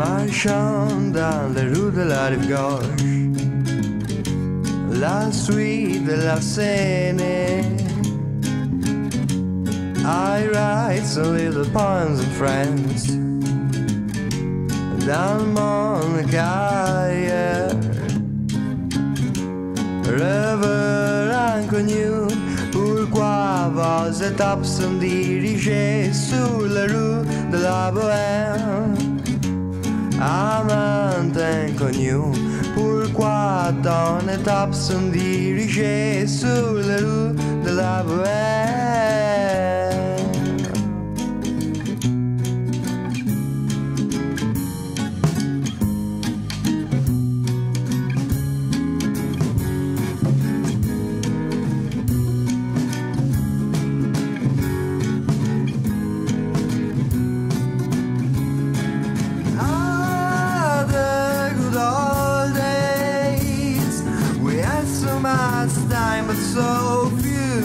Marchant dans les rues de la rive gauche. La suite de la Seine I write some little poems in French. Dans mon carrière Rêveur inconnu Pourquoi vos étapes sont dirigées Sur la rue de la Bohème Amant inconnu Pourquoi ton étape sont dirigées Sur la rue de la Bohème much time but so few